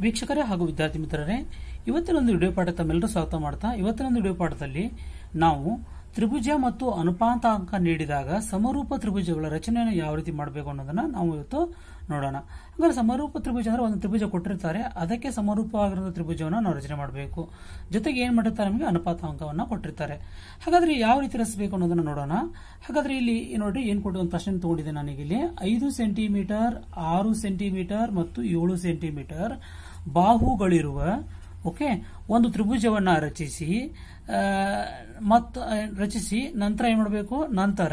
ವೀಕ್ಷಕರೇ ಹಾಗೂ ವಿದ್ಯಾರ್ಥಿ ಮಿತ್ರರೇ ಇವತ್ತಿನ ಒಂದು ವಿಡಿಯೋ ಪಾಠ ತಮ್ಮೆಲ್ಲರೂ ಸ್ವಾಗತ ಮಾಡ್ತಾ ಇವತ್ತಿನ ಒಂದು ವಿಡಿಯೋ ಪಾಠದಲ್ಲಿ ನಾವು ತ್ರಿಭುಜ ಮತ್ತು ಅನುಪಾತಾಂಕ ನೀಡಿದಾಗ ಸಮರೂಪ ತ್ರಿಭುಜಗಳ ರಚನೆಯನ್ನು ಯಾವ ರೀತಿ ಮಾಡಬೇಕು ಅನ್ನೋದನ್ನ ನಾವು ಇವತ್ತು ನೋಡೋಣ. ಹಾಗಾದ್ರೆ ಸಮರೂಪ ತ್ರಿಭುಜ ಅಂದ್ರೆ ಒಂದು ತ್ರಿಭುಜ ಕೊಟ್ಟಿರ್ತಾರೆ, ಅದಕ್ಕೆ ಸಮರೂಪವಾಗಿರೋ ತ್ರಿಭುಜವನ್ನು ನಾವು ರಚನೆ ಮಾಡಬೇಕು. ಜೊತೆಗೆ ಏನ್ ಮಾಡಿರ್ತಾರೆ ನಮಗೆ? ಅನುಪಾತಾಂಕವನ್ನ ಕೊಟ್ಟಿರ್ತಾರೆ. ಹಾಗಾದ್ರೆ ಯಾವ ರೀತಿ ರಚಿಸಬೇಕು ಅನ್ನೋದನ್ನ ನೋಡೋಣ. ಹಾಗಾದ್ರೆ ಇಲ್ಲಿ ನೋಡಿ ಏನ್ ಕೊಟ್ಟು ಒಂದು ಪ್ರಶ್ನೆ ತಗೊಂಡಿದೆ ಇಲ್ಲಿ. ಐದು ಸೆಂಟಿಮೀಟರ್, ಆರು ಸೆಂಟಿಮೀಟರ್ ಮತ್ತು ಏಳು ಸೆಂಟಿಮೀಟರ್ ಬಾಹುಗಳಿರುವ ಓಕೆ? ಒಂದು ತ್ರಿಭುಜವನ್ನು ರಚಿಸಿ ಮತ್ತು, ರಚಿಸಿ, ನಂತರ ಏನ್ ಮಾಡಬೇಕು? ನಂತರ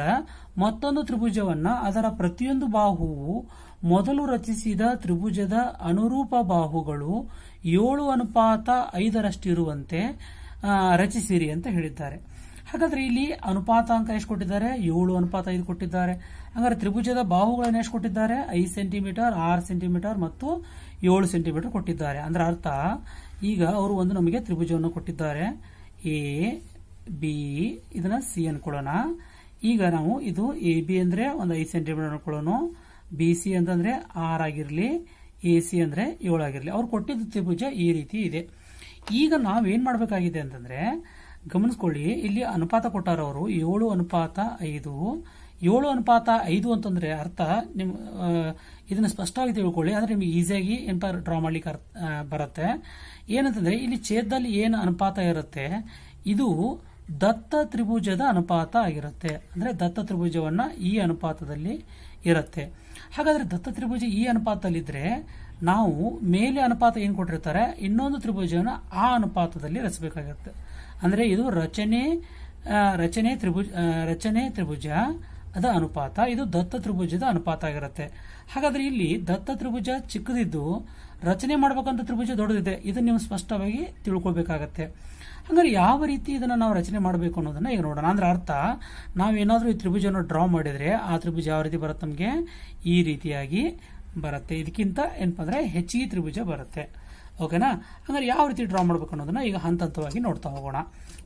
ಮತ್ತೊಂದು ತ್ರಿಭುಜವನ್ನ, ಅದರ ಪ್ರತಿಯೊಂದು ಬಾಹುವು ಮೊದಲು ರಚಿಸಿದ ತ್ರಿಭುಜದ ಅನುರೂಪ ಬಾಹುಗಳು ಏಳು ಅನುಪಾತ ಐದರಷ್ಟಿರುವಂತೆ ರಚಿಸಿರಿ ಅಂತ ಹೇಳಿದ್ದಾರೆ. ಹಾಗಾದ್ರೆ ಇಲ್ಲಿ ಅನುಪಾತ ಅಂಕ ಎಷ್ಟು ಕೊಟ್ಟಿದ್ದಾರೆ? ಏಳು ಅನುಪಾತ ಐದು ಕೊಟ್ಟಿದ್ದಾರೆ. ಹಾಗಾದ್ರೆ ತ್ರಿಭುಜದ ಬಾಹುಗಳನ್ನು ಎಷ್ಟು ಕೊಟ್ಟಿದ್ದಾರೆ? ಐದು ಸೆಂಟಿಮೀಟರ್, ಆರು ಸೆಂಟಿಮೀಟರ್ ಮತ್ತು ಏಳು ಸೆಂಟಿಮೀಟರ್ ಕೊಟ್ಟಿದ್ದಾರೆ. ಅಂದ್ರೆ ಅರ್ಥ, ಈಗ ಅವರು ಒಂದು ನಮಗೆ ತ್ರಿಭುಜವನ್ನು ಕೊಟ್ಟಿದ್ದಾರೆ. ಎ, ಬಿ, ಇದನ್ನ ಸಿ ಅನ್ಕೊಳ್ಳೋಣ. ಈಗ ನಾವು ಇದು ಎ, ಬಿ ಅಂದ್ರೆ ಒಂದು ಐದು ಸೆಂಟಿಮೀಟರ್ ಅನ್ಕೊಳ್ಳೋಣ. ಬಿ, ಸಿ ಅಂತಂದ್ರೆ ಆರ್ ಆಗಿರಲಿ, ಎ, ಸಿ ಅಂದ್ರೆ ಏಳು ಆಗಿರಲಿ. ಅವ್ರು ಕೊಟ್ಟಿದ್ದ ತ್ರಿಭುಜ ಈ ರೀತಿ ಇದೆ. ಈಗ ನಾವೇನ್ ಮಾಡಬೇಕಾಗಿದೆ ಅಂತಂದ್ರೆ ಗಮನಿಸ್ಕೊಳ್ಳಿ. ಇಲ್ಲಿ ಅನುಪಾತ ಕೊಟ್ಟಾರವರು ಏಳು ಅನುಪಾತ ಐದು. ಏಳು ಅನುಪಾತ ಐದು ಅಂತಂದ್ರೆ ಅರ್ಥ ನಿಮ್ ಇದನ್ನ ಸ್ಪಷ್ಟವಾಗಿ ತಿಳ್ಕೊಳ್ಳಿ. ಅಂದ್ರೆ ನಿಮ್ಗೆ ಈಸಿಯಾಗಿ ಏನಪ್ಪ ಡ್ರಾ ಮಾಡ್ಲಿಕ್ಕೆ ಬರುತ್ತೆ. ಏನಂತಂದ್ರೆ ಇಲ್ಲಿ ಛೇದದಲ್ಲಿ ಏನು ಅನುಪಾತ ಇರುತ್ತೆ? ಇದು ದತ್ತ ತ್ರಿಭುಜದ ಅನುಪಾತ ಆಗಿರುತ್ತೆ. ಅಂದ್ರೆ ದತ್ತ ತ್ರಿಭುಜವನ್ನ ಈ ಅನುಪಾತದಲ್ಲಿ ಇರುತ್ತೆ. ಹಾಗಾದ್ರೆ ದತ್ತ ತ್ರಿಭುಜ ಈ ಅನುಪಾತದಲ್ಲಿದ್ರೆ ನಾವು ಮೇಲೆ ಅನುಪಾತ ಏನ್ ಕೊಟ್ಟಿರ್ತಾರೆ? ಇನ್ನೊಂದು ತ್ರಿಭುಜವನ್ನ ಆ ಅನುಪಾತದಲ್ಲಿ ರಚಿಸಬೇಕಾಗುತ್ತೆ ಅಂದ್ರೆ ಇದು ರಚನೆ ರಚನೆ ತ್ರಿಭುಜ ರಚನೆ ತ್ರಿಭುಜ ಅದ ಅನುಪಾತ, ಇದು ದತ್ತ ತ್ರಿಭುಜದ ಅನುಪಾತ ಆಗಿರುತ್ತೆ. ಹಾಗಾದ್ರೆ ಇಲ್ಲಿ ದತ್ತ ತ್ರಿಭುಜ ಚಿಕ್ಕದಿದ್ದು ರಚನೆ ಮಾಡಬೇಕಂತ ತ್ರಿಭುಜ ದೊಡ್ಡದಿದೆ. ಇದನ್ನ ನೀವು ಸ್ಪಷ್ಟವಾಗಿ ತಿಳ್ಕೊಳ್ಬೇಕಾಗತ್ತೆ. ಹಾಗಾದ್ರೆ ಯಾವ ರೀತಿ ಇದನ್ನ ನಾವು ರಚನೆ ಮಾಡಬೇಕು ಅನ್ನೋದನ್ನ ಈಗ ನೋಡೋಣ. ಅಂದ್ರೆ ಅರ್ಥ, ನಾವೇನಾದ್ರೂ ಈ ತ್ರಿಭುಜವನ್ನು ಡ್ರಾ ಮಾಡಿದ್ರೆ ಆ ತ್ರಿಭುಜ ಯಾವ ರೀತಿ ಬರುತ್ತೆ ನಮಗೆ? ಈ ರೀತಿಯಾಗಿ ಬರುತ್ತೆ. ಇದಕ್ಕಿಂತ ಏನಪ್ಪ ಅಂದ್ರೆ ಹೆಚ್ಚಿಗೆ ತ್ರಿಭುಜ ಬರುತ್ತೆ. ಓಕೆನಾ? ಹಂಗಾರೆ ಯಾವ ರೀತಿ ಡ್ರಾ ಮಾಡ್ಬೇಕು ಅನ್ನೋದನ್ನ ಈಗ ಹಂತ ಹಂತವಾಗಿ ನೋಡ್ತಾ ಹೋಗೋಣ.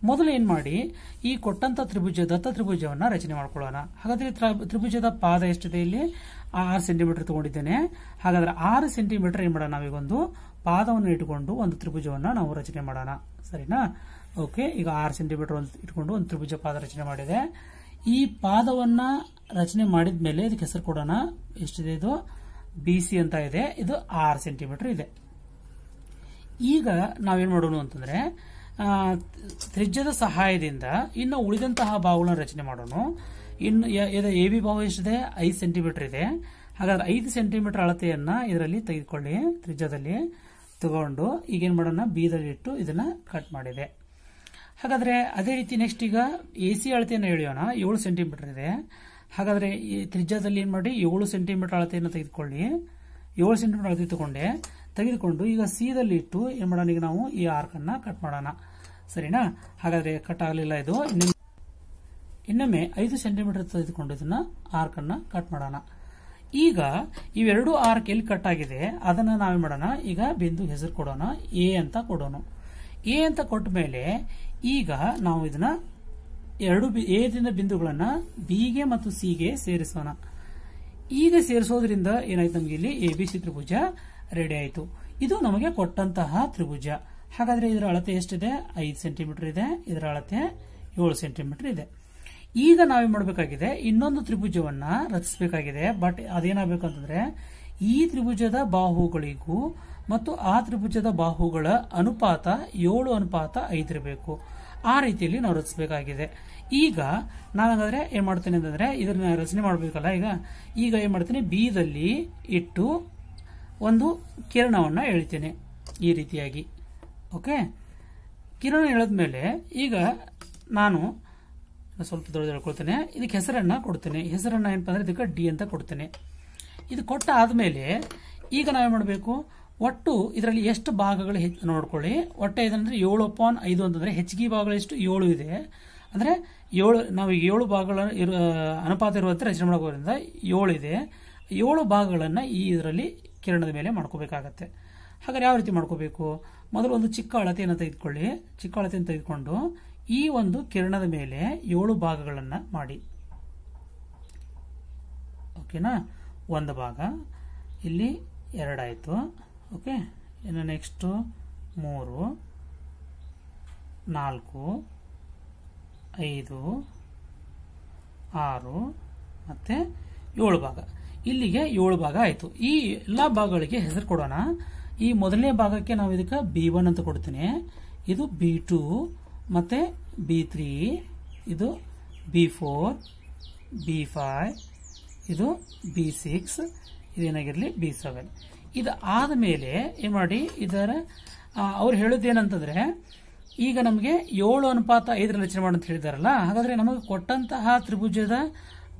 ಮೊದಲು ಏನ್ ಮಾಡಿ, ಈ ಕೊಟ್ಟಂತ ತ್ರಿಭುಜ, ದತ್ತ ತ್ರಿಭುಜವನ್ನ ರಚನೆ ಮಾಡ್ಕೊಳ್ಳೋಣ. ಹಾಗಾದ್ರೆ ತ್ರ- ತ್ರಿಭುಜದ ಪಾದ ಎಷ್ಟಿದೆ ಇಲ್ಲಿ? ಆರು ಸೆಂಟಿಮೀಟರ್ ತಗೊಂಡಿದ್ದೇನೆ. ಹಾಗಾದ್ರೆ ಆರು ಸೆಂಟಿಮೀಟರ್ ಏನ್ ಮಾಡೋಣ ನಾವೀಗೊಂದು? ಪಾದವನ್ನು ಇಟ್ಕೊಂಡು ಒಂದು ತ್ರಿಭುಜವನ್ನ ನಾವು ರಚನೆ ಮಾಡೋಣ. ಸರಿನಾ? ಓಕೆ, ಈಗ ಆರು ಸೆಂಟಿಮೀಟರ್ ಒಂದು ಇಟ್ಕೊಂಡು ಒಂದು ತ್ರಿಭುಜ ಪಾದ ರಚನೆ ಮಾಡಿದೆ. ಈ ಪಾದವನ್ನ ರಚನೆ ಮಾಡಿದ ಮೇಲೆ ಇದಕ್ಕೆ ಹೆಸರು ಕೊಡೋಣ. ಎಷ್ಟಿದೆ ಇದು? ಬಿ ಸಿ ಅಂತ ಇದೆ. ಇದು ಆರು ಸೆಂಟಿಮೀಟರ್ ಇದೆ. ಈಗ ನಾವೇನ್ ಮಾಡೋಣ ಅಂತಂದ್ರೆ ತ್ರಿಜ್ಯದ ಸಹಾಯದಿಂದ ಇನ್ನು ಉಳಿದಂತಹ ಬಾವುಗಳನ್ನ ರಚನೆ ಮಾಡೋಣ. ಇನ್ನು ಎ ಬಿ ಬಾವು ಎಷ್ಟಿದೆ? ಐದು ಸೆಂಟಿಮೀಟರ್ ಇದೆ. ಹಾಗಾದ್ರೆ ಐದು ಸೆಂಟಿಮೀಟರ್ ಅಳತೆಯನ್ನ ಇದರಲ್ಲಿ ತೆಗೆದುಕೊಳ್ಳಿ, ತ್ರಿಜ್ಯದಲ್ಲಿ ತಗೊಂಡು ಈಗೇನ್ ಮಾಡೋಣ? ಬೀದಲ್ಲಿ ಇಟ್ಟು ಇದನ್ನ ಕಟ್ ಮಾಡಿದೆ. ಹಾಗಾದ್ರೆ ಅದೇ ರೀತಿ ನೆಕ್ಸ್ಟ್ ಈಗ ಎ ಸಿ ಅಳತೆಯನ್ನು ಎಳೆಯೋಣ. ಏಳು ಸೆಂಟಿಮೀಟರ್ ಇದೆ. ಹಾಗಾದ್ರೆ ಈ ತ್ರಿಜ್ಯದಲ್ಲಿ ಏನ್ ಮಾಡಿ? ಏಳು ಸೆಂಟಿಮೀಟರ್ ಅಳತೆಯನ್ನು ತೆಗೆದುಕೊಳ್ಳಿ. ಏಳು ಸೆಂಟಿಮೀಟರ್ ಅಳತೆ ತಗೊಂಡೆ ತೆಗೆದುಕೊಂಡು ಈಗ ಸೀದಲ್ಲಿ ಇಟ್ಟು ಏನ್ ಮಾಡೋಣ ಈಗ ನಾವು ಈ ಆರ್ಕ್ ಅನ್ನ ಕಟ್ ಮಾಡೋಣ. ಸರಿನಾ? ಹಾಗಾದ್ರೆ ಕಟ್ ಆಗಲಿಲ್ಲ ಇದು. ಇನ್ನೊಮ್ಮೆ ಐದು ಸೆಂಟಿಮೀಟರ್ ತೆಗೆದುಕೊಂಡು ಇದನ್ನ ಆರ್ಕ್ ಅನ್ನ ಕಟ್ ಮಾಡೋಣ. ಈಗ ಇವೆರಡು ಆರ್ಕ್ ಎಲ್ಲಿ ಕಟ್ ಆಗಿದೆ? ಅದನ್ನ ನಾವೇನ್ ಮಾಡೋಣ? ಈಗ ಬಿಂದು ಹೆಸರು ಕೊಡೋಣ. ಎ ಅಂತ ಕೊಡೋಣ. ಎ ಅಂತ ಕೊಟ್ಟ ಮೇಲೆ ಈಗ ನಾವು ಇದನ್ನ ಎರಡು ಬಿ- ಎ ದಿಂದ ಬಿಂದುಗಳನ್ನ ಬಿಗೆ ಮತ್ತು ಸಿಗೆ ಸೇರಿಸೋಣ. ಈಗ ಸೇರಿಸೋದ್ರಿಂದ ಏನಾಯ್ತು ನಮಗೆ ಇಲ್ಲಿ ಎ ಬಿ ಸಿ ರೆಡಿ ಆಯಿತು. ಇದು ನಮಗೆ ಕೊಟ್ಟಂತಹ ತ್ರಿಭುಜ. ಹಾಗಾದ್ರೆ ಇದರ ಅಳತೆ ಎಷ್ಟಿದೆ? ಐದು ಸೆಂಟಿಮೀಟರ್ ಇದೆ. ಇದರ ಅಳತೆ ಏಳು ಸೆಂಟಿಮೀಟರ್ ಇದೆ. ಈಗ ನಾವೇನ್ ಮಾಡಬೇಕಾಗಿದೆ? ಇನ್ನೊಂದು ತ್ರಿಭುಜವನ್ನ ರಚಿಸಬೇಕಾಗಿದೆ. ಬಟ್ ಅದೇನಾಗಬೇಕು ಅಂತಂದ್ರೆ ಈ ತ್ರಿಭುಜದ ಬಾಹುಗಳಿಗೂ ಮತ್ತು ಆ ತ್ರಿಭುಜದ ಬಾಹುಗಳ ಅನುಪಾತ ಏಳು ಅನುಪಾತ ಐದಿರಬೇಕು ಆ ರೀತಿಯಲ್ಲಿ ನಾವು ರಚಿಸಬೇಕಾಗಿದೆ. ಈಗ ನಾನು ಹಾಗಾದ್ರೆ ಏನ್ ಮಾಡ್ತೇನೆ ಅಂತಂದ್ರೆ, ಇದನ್ನ ರಚನೆ ಮಾಡಬೇಕಲ್ಲ ಈಗ. ಈಗ ಏನ್ ಮಾಡ್ತೇನೆ? ಬೀದಲ್ಲಿ ಇಟ್ಟು ಒಂದು ಕಿರಣವನ್ನು ಎಳಿತೇನೆ ಈ ರೀತಿಯಾಗಿ. ಓಕೆ? ಕಿರಣ ಎಳೆದ್ಮೇಲೆ ಈಗ ನಾನು ಸ್ವಲ್ಪ ದೊಡ್ಡ ಹೇಳ್ಕೊಳ್ತೇನೆ. ಇದಕ್ಕೆ ಹೆಸರನ್ನ ಕೊಡ್ತೇನೆ. ಹೆಸರನ್ನ ಏನಪ್ಪ ಅಂದ್ರೆ ಇದಕ್ಕೆ ಡಿ ಅಂತ ಕೊಡ್ತೇನೆ. ಇದು ಕೊಟ್ಟ ಆದ್ಮೇಲೆ ಈಗ ನಾವೇನು ಮಾಡಬೇಕು? ಒಟ್ಟು ಇದರಲ್ಲಿ ಎಷ್ಟು ಭಾಗಗಳು ಹೆಚ್ಚು ನೋಡ್ಕೊಳ್ಳಿ. ಒಟ್ಟು ಇದಂದರೆ ಏಳು ಪಾನ್ ಐದು ಅಂತಂದರೆ ಹೆಚ್ಚಿಗೆ ಭಾಗಗಳು ಎಷ್ಟು ಏಳು ಇದೆ. ಅಂದ್ರೆ ಏಳು, ನಾವು ಏಳು ಭಾಗಗಳ ಇರೋ, ಅನುಪಾತ ಇರುವಂತೆ ರಚನೆ ಮಾಡೋದ್ರಿಂದ ಏಳು ಇದೆ. ಏಳು ಭಾಗಗಳನ್ನ ಈ ಇದರಲ್ಲಿ ಕಿರಣದ ಮೇಲೆ ಮಾಡ್ಕೋಬೇಕಾಗತ್ತೆ. ಹಾಗಾದ್ರೆ ಯಾವ ರೀತಿ ಮಾಡ್ಕೋಬೇಕು? ಮೊದಲು ಒಂದು ಚಿಕ್ಕ ಅಳತೆಯನ್ನು ತೆಗೆದುಕೊಳ್ಳಿ. ಚಿಕ್ಕ ಅಳತೆಯನ್ನು ತೆಗೆದುಕೊಂಡು ಈ ಒಂದು ಕಿರಣದ ಮೇಲೆ ಏಳು ಭಾಗಗಳನ್ನ ಮಾಡಿ. ಓಕೆನಾ ಒಂದು ಭಾಗ. ಇಲ್ಲಿ ಎರಡಾಯಿತು. ಓಕೆ ಇನ್ನು ನೆಕ್ಸ್ಟು ಮೂರು, ನಾಲ್ಕು, ಐದು, ಆರು, ಮತ್ತು ಏಳು ಭಾಗ. ಇಲ್ಲಿಗೆ ಏಳು ಭಾಗ ಆಯಿತು. ಈ ಎಲ್ಲ ಭಾಗಗಳಿಗೆ ಹೆಸರು ಕೊಡೋಣ. ಈ ಮೊದಲನೇ ಭಾಗಕ್ಕೆ ನಾವು ಇದಕ್ಕೆ ಬಿ ಒನ್ ಅಂತ ಕೊಡ್ತೀನಿ. ಇದು ಬಿ ಟು ಮತ್ತು ಬಿ ತ್ರೀ ಇದು ಬಿ ಫೋರ್ ಬಿ ಫೈವ್ ಇದು ಬಿ ಸಿಕ್ಸ್ ಇದೇನಾಗಿರಲಿ ಬಿ ಸೆವೆನ್ ಇದು ಆದಮೇಲೆ ಏನು ಮಾಡಿ, ಇದರ ಅವ್ರು ಹೇಳೋದೇನಂತಂದ್ರೆ, ಈಗ ನಮಗೆ ಏಳು ಅನುಪಾತ ಐದರ ರಚನೆ ಮಾಡಂತ ಹೇಳಿದಾರಲ್ಲ, ಹಾಗಾದ್ರೆ ನಮಗೆ ಕೊಟ್ಟಂತಹ ತ್ರಿಭುಜದ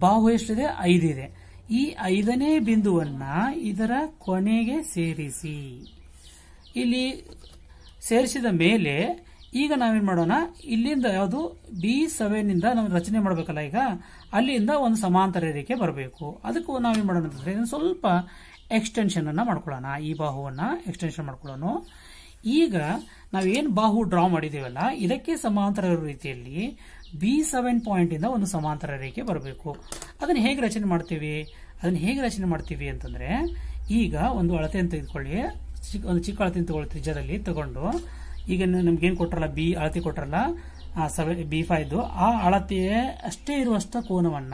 ಬಾಹು ಎಷ್ಟಿದೆ? ಐದಿದೆ ಈ ಐದನೇ ಬಿಂದುವನ್ನ ಇದರ ಕೊನೆಗೆ ಸೇರಿಸಿ. ಇಲ್ಲಿ ಸೇರಿಸಿದ ಮೇಲೆ ಈಗ ನಾವೇನ್ ಮಾಡೋಣ? ಇಲ್ಲಿಂದ ಯಾವುದು? ಬಿ ಸೆವೆನ್ ಇಂದ ನಾವು ರಚನೆ ಮಾಡಬೇಕಲ್ಲ ಈಗ? ಅಲ್ಲಿಂದ ಒಂದು ಸಮಾಂತರ ರೇಖೆ ಬರಬೇಕು. ಅದಕ್ಕೂ ನಾವೇನ್ ಮಾಡೋಣ ಸ್ವಲ್ಪ ಎಕ್ಸ್ಟೆನ್ಷನ್ ಅನ್ನ ಮಾಡ್ಕೊಳ್ಳೋಣ. ಈ ಬಾಹುವನ್ನ ಎಕ್ಸ್ಟೆನ್ಷನ್ ಮಾಡ್ಕೊಳ್ಳೋಣ. ಈಗ ನಾವೇನು ಬಾಹು ಡ್ರಾ ಮಾಡಿದೀವಲ್ಲ ಇದಕ್ಕೆ ಸಮಾಂತರ ರೀತಿಯಲ್ಲಿ ಬಿ ಸೆವೆನ್ ಪಾಯಿಂಟ್ ಇಂದ ಒಂದು ಸಮಾಂತರ ರೇಖೆ ಬರಬೇಕು. ಅದನ್ನ ಹೇಗೆ ರಚನೆ ಮಾಡ್ತೀವಿ? ಅದನ್ನ ಹೇಗೆ ರಚನೆ ಮಾಡ್ತೀವಿ ಅಂತಂದ್ರೆ, ಈಗ ಒಂದು ಅಳತೆಯನ್ನು ತೆಗೆದುಕೊಳ್ಳಿ. ಒಂದು ಚಿಕ್ಕ ಅಳತೆ ತಗೊಳ್ಳಿ ತ್ರಿಜ್ಯದಲ್ಲಿ ತಗೊಂಡು, ಈಗ ನಮ್ಗೆ ಏನು ಕೊಟ್ರಲ್ಲ ಬಿ ಅಳತೆ ಕೊಟ್ರಲ್ಲ ಸೆವೆನ್ ಬಿ ಫೈವ್ದು ಆ ಅಳತೆ ಅಷ್ಟೇ ಇರುವಷ್ಟ ಕೋನವನ್ನ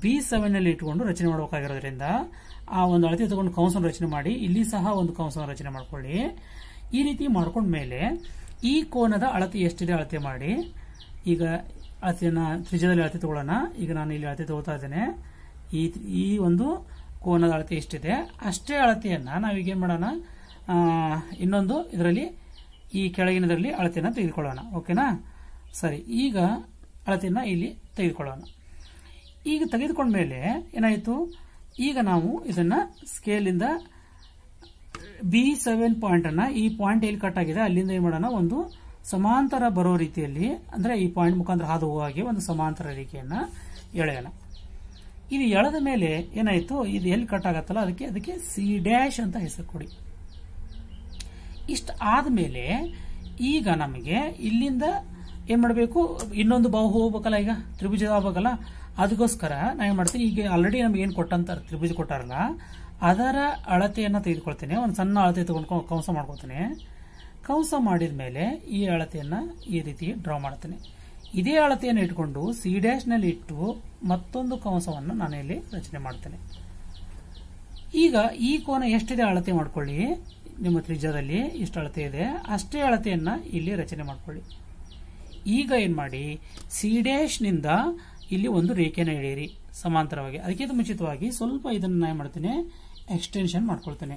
ಬಿ ಸೆವೆನ್ ಅಲ್ಲಿ ಇಟ್ಕೊಂಡು ರಚನೆ ಮಾಡಬೇಕಾಗಿರೋದ್ರಿಂದ, ಆ ಒಂದು ಅಳತೆ ತಗೊಂಡು ಕಂಸವನ್ನು ರಚನೆ ಮಾಡಿ, ಇಲ್ಲಿ ಸಹ ಒಂದು ಕಂಸವನ್ನು ರಚನೆ ಮಾಡ್ಕೊಳ್ಳಿ. ಈ ರೀತಿ ಮಾಡ್ಕೊಂಡ್ಮೇಲೆ ಈ ಕೋನದ ಅಳತೆ ಎಷ್ಟಿದೆ ಅಳತೆ ಮಾಡಿ. ಈಗ ಅಳತೆಯನ್ನ ತ್ರಿಜ್ಯದಲ್ಲಿ ಅಳತೆ ತಗೊಳ್ಳೋಣ. ಈಗ ನಾನು ಇಲ್ಲಿ ಅಳತೆ ತಗೋತಾ ಇದ್ದೇನೆ. ಈ ಈ ಒಂದು ಕೋನದ ಅಳತೆ ಎಷ್ಟಿದೆ ಅಷ್ಟೇ ಅಳತೆಯನ್ನ ನಾವೀಗ ಏನ್ ಮಾಡೋಣ? ಇನ್ನೊಂದು ಇದರಲ್ಲಿ ಈ ಕೆಳಗಿನದರಲ್ಲಿ ಅಳತೆಯನ್ನ ತೆಗೆದುಕೊಳ್ಳೋಣ. ಓಕೆನಾ? ಸರಿ, ಈಗ ಅಳತೆಯನ್ನ ಇಲ್ಲಿ ತೆಗೆದುಕೊಳ್ಳೋಣ. ಈಗ ತೆಗೆದುಕೊಂಡ್ಮೇಲೆ ಏನಾಯಿತು? ಈಗ ನಾವು ಇದನ್ನ ಸ್ಕೇಲಿಂದ ಬಿ ಸೆವೆನ್ ಪಾಯಿಂಟ್ ಅನ್ನ ಈ ಪಾಯಿಂಟ್ ಎಲ್ಲಿ ಕಟ್ ಆಗಿದೆ, ಅಲ್ಲಿಂದ ಏನ್ ಮಾಡೋಣ, ಒಂದು ಸಮಾಂತರ ಬರೋ ರೀತಿಯಲ್ಲಿ, ಅಂದ್ರೆ ಈ ಪಾಯಿಂಟ್ ಮುಖಾಂತರ ಹಾದು ಹೋಗಿ ಒಂದು ಸಮಾಂತರ ರೇಖೆಯನ್ನ ಎಳೆಯೋಣ. ಇದು ಎಳೆದ ಮೇಲೆ ಏನಾಯ್ತು, ಇದು ಎಲ್ಲಿ ಕಟ್ ಆಗತ್ತಲ್ಲ, ಅದಕ್ಕೆ ಅದಕ್ಕೆ ಸಿ ಡ್ಯಾಶ್ ಅಂತ ಹೆಸರು ಕೊಡಿ. ಇಷ್ಟ ಆದ್ಮೇಲೆ ಈಗ ನಮಗೆ ಇಲ್ಲಿಂದ ಏನ್ ಮಾಡಬೇಕು, ಇನ್ನೊಂದು ಬಾವು ಹೋಗ್ಬೇಕಲ್ಲ ಈಗ, ತ್ರಿಭುಜ ಆಗ್ಬೇಕಲ್ಲ, ಅದಕ್ಕೋಸ್ಕರ ನಾ ಏನ್ ಮಾಡ್ತೀನಿ, ಈಗ ಆಲ್ರೆಡಿ ನಮ್ಗೆ ಏನ್ ಕೊಟ್ಟಂತ ತ್ರಿಭುಜ ಕೊಟ್ಟಾರಲ್ಲ ಅದರ ಅಳತೆಯನ್ನು ತೆಗೆದುಕೊಳ್ತೇನೆ. ಒಂದು ಸಣ್ಣ ಅಳತೆ ತಗೊಂಡು ಕಂಸ ಮಾಡ್ಕೊಳ್ತೇನೆ. ಕಂಸ ಮಾಡಿದ ಮೇಲೆ ಈ ಅಳತೆಯನ್ನು ಈ ರೀತಿ ಡ್ರಾ ಮಾಡ್ತೇನೆ. ಇದೇ ಅಳತೆಯನ್ನು ಇಟ್ಕೊಂಡು ಸಿ ಡ್ಯಾಶ್ನಲ್ಲಿ ಇಟ್ಟು ಮತ್ತೊಂದು ಕಂಸವನ್ನು ನಾನು ಇಲ್ಲಿ ರಚನೆ ಮಾಡ್ತೇನೆ. ಈಗ ಈ ಕೋನ ಎಷ್ಟಿದೆ ಅಳತೆ ಮಾಡ್ಕೊಳ್ಳಿ. ನಿಮ್ಮ ತ್ರಿಜ್ಯದಲ್ಲಿ ಇಷ್ಟು ಅಳತೆ ಇದೆ. ಅಷ್ಟೇ ಅಳತೆಯನ್ನ ಇಲ್ಲಿ ರಚನೆ ಮಾಡ್ಕೊಳ್ಳಿ. ಈಗ ಏನ್ ಮಾಡಿ? ಸಿ ಡ್ಯಾಶ್ನಿಂದ ಇಲ್ಲಿ ಒಂದು ರೇಖೆನ ಎಳೆಯಿರಿ. ಸಮಾಂತರವಾಗಿ. ಅದಕ್ಕಿಂತ ಮುಂಚಿತವಾಗಿ ಸ್ವಲ್ಪ ಇದನ್ನ ನಾನು ಏನ್ ಮಾಡ್ತೇನೆ? ಎಕ್ಸ್ಟೆನ್ಷನ್ ಮಾಡ್ಕೊಳ್ತೇನೆ.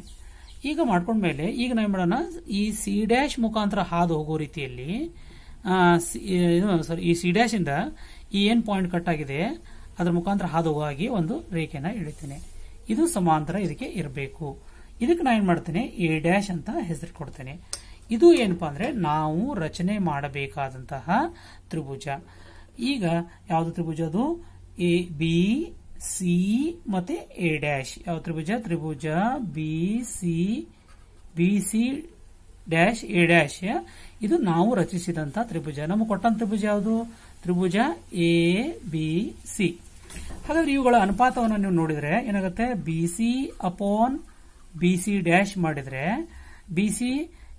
ಈಗ ಮಾಡ್ಕೊಂಡ್ಮೇಲೆ ಈಗ ನಾವು ಮಾಡೋಣ, ಈ ಸಿ ಡ್ಯಾಶ್ ಮುಖಾಂತರ ಹಾದು ಹೋಗೋ ರೀತಿಯಲ್ಲಿ ಸಾರಿ ಈ ಸಿ ಡ್ಯಾಶ್ ಇಂದ ಈ ಏನ್ ಪಾಯಿಂಟ್ ಕಟ್ ಆಗಿದೆ, ಅದರ ಮುಖಾಂತರ ಹಾದು ಹೋಗಿ ಒಂದು ರೇಖೆನ ಎಳಿತೇನೆ ಇದು ಸಮಾಂತರ ಇದಕ್ಕೆ ಇರಬೇಕು. ಇದಕ್ಕೆ ನಾನು ಏನ್ ಮಾಡ್ತೇನೆ ಎ ಡ್ಯಾಶ್ ಅಂತ ಹೆಸರು ಕೊಡ್ತೇನೆ. ಇದು ಏನಪ್ಪಾ ಅಂದ್ರೆ ನಾವು ರಚನೆ ಮಾಡಬೇಕಾದಂತಹ ತ್ರಿಭುಜ. ಈಗ ಯಾವುದು ತ್ರಿಭುಜ ಅದು? ಎ ಬಿ ಸಿ ಮತ್ತೆ ಎ ಡ್ಯಾಶ್ ಯಾವ ತ್ರಿಭುಜ? ತ್ರಿಭುಜ B C B C dash A dash ಇದು ನಾವು ರಚಿಸಿದಂತ ತ್ರಿಭುಜ. ನಮಗೆ ಕೊಟ್ಟಂತ ತ್ರಿಭುಜ ಯಾವುದು? ತ್ರಿಭುಜ ಎ ಬಿ ಸಿ ಹಾಗಾದ್ರೆ ಇವುಗಳ ಅನುಪಾತವನ್ನು ನೀವು ನೋಡಿದ್ರೆ ಏನಾಗುತ್ತೆ? B C upon B C dash ಮಾಡಿದ್ರೆ ಬಿ ಸಿ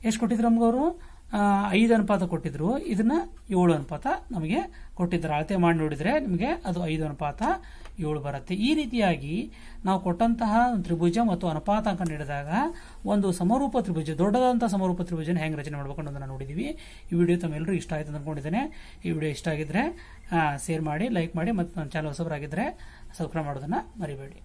ಎಷ್ಟು ಕೊಟ್ಟಿದ್ರು ನಮ್ಗೆ ಅವರು ಐದು ಅನುಪಾತ ಕೊಟ್ಟಿದ್ರು. ಇದನ್ನ ಏಳು ಅನುಪಾತ ನಮಗೆ ಕೊಟ್ಟಿದ್ರು. ಅಳತೆ ಮಾಡಿ ನೋಡಿದ್ರೆ ನಿಮಗೆ ಅದು ಐದು ಅನುಪಾತ ಏಳು ಬರುತ್ತೆ. ಈ ರೀತಿಯಾಗಿ ನಾವು ಕೊಟ್ಟಂತಹ ತ್ರಿಭುಜ ಮತ್ತು ಅನುಪಾತ ಅಂಕ ನೀಡಿದಾಗ ಒಂದು ಸಮರೂಪ ತ್ರಿಭುಜ, ದೊಡ್ಡದಾದಂತಹ ಸಮರೂಪ ತ್ರಿಭುಜನ ಹೆಂಗೆ ರಚನೆ ಮಾಡಬೇಕು ಅನ್ನೋದನ್ನ ನೋಡಿದೀವಿ. ಈ ವಿಡಿಯೋ ತಮ್ಮೆಲ್ಲರೂ ಇಷ್ಟ ಆಯ್ತು ಅಂದ್ಕೊಂಡಿದ್ದೇನೆ. ಈ ವಿಡಿಯೋ ಇಷ್ಟ ಆಗಿದ್ರೆ ಶೇರ್ ಮಾಡಿ ಲೈಕ್ ಮಾಡಿ, ಮತ್ತು ನನ್ನ ಚಾನಲ್ ಹೊಸಬರಾಗಿದ್ದರೆ ಸಬ್ಸ್ಕ್ರೈಬ್ ಮಾಡೋದನ್ನ ಮರಿಬೇಡಿ.